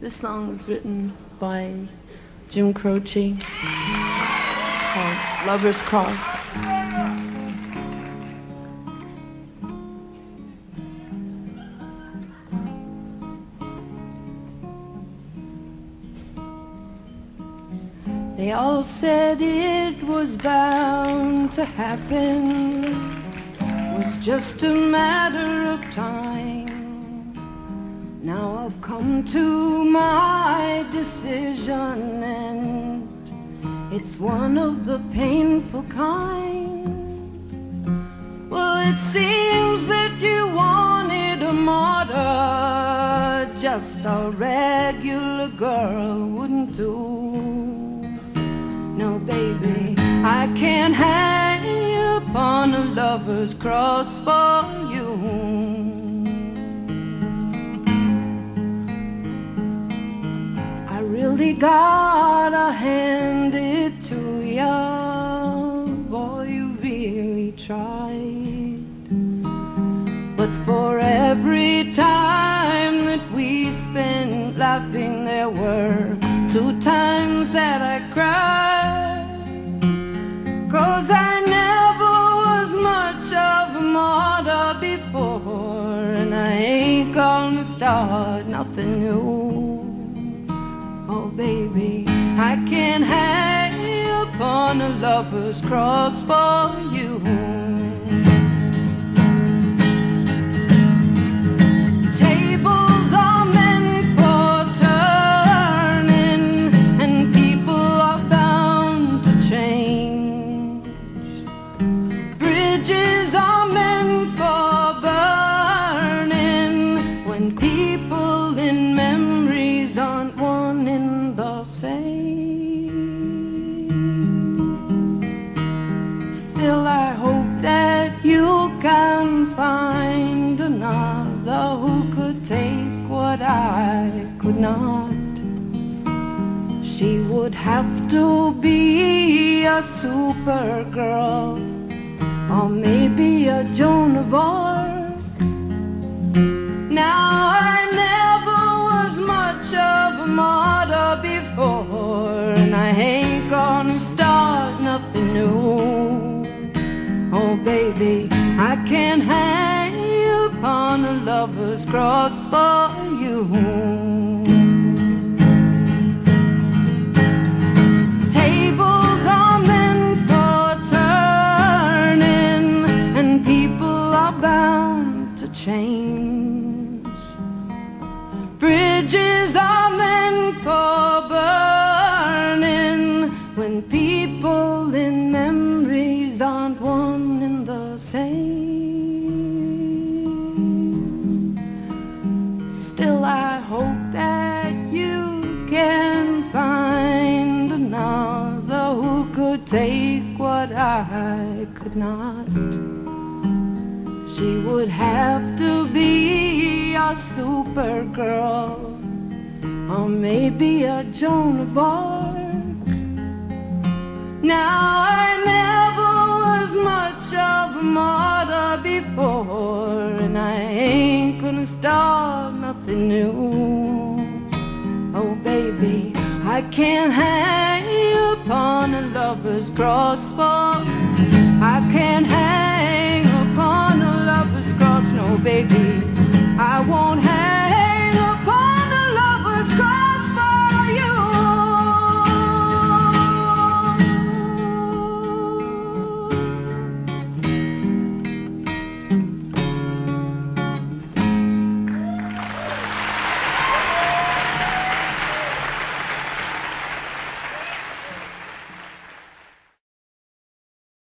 This song was written by Jim Croce. It's called Lover's Cross. They all said it was bound to happen, it was just a matter of time. Now I've come to my decision, and it's one of the painful kind. Well, it seems that you wanted a martyr, just a regular girl wouldn't do. No, baby, I can't hang upon a lover's cross for it to ya, boy, you really tried. But for every time that we spent laughing, there were two times that I cried. Cause I never was much of a martyr before, and I ain't gonna start nothing new. Oh, baby, I can't hang upon a lover's cross for you. Tables are meant for turning, and people are bound to change. Bridges are meant for burning when people in memories aren't one in the same. Can find another who could take what I could not. She would have to be a supergirl or maybe a Joan of Arc. Now I never was much of a martyr before, and I ain't gonna start nothing new. Oh, baby, cross for you. Tables are meant for turning, and people are bound to change. Bridges are meant for burning when people in memories aren't one in the same. I could not. She would have to be a supergirl, or maybe a Joan of Arc. Now I never was much of a martyr before, and I ain't gonna start nothing new. Oh, baby, I can't hang upon a lover's cross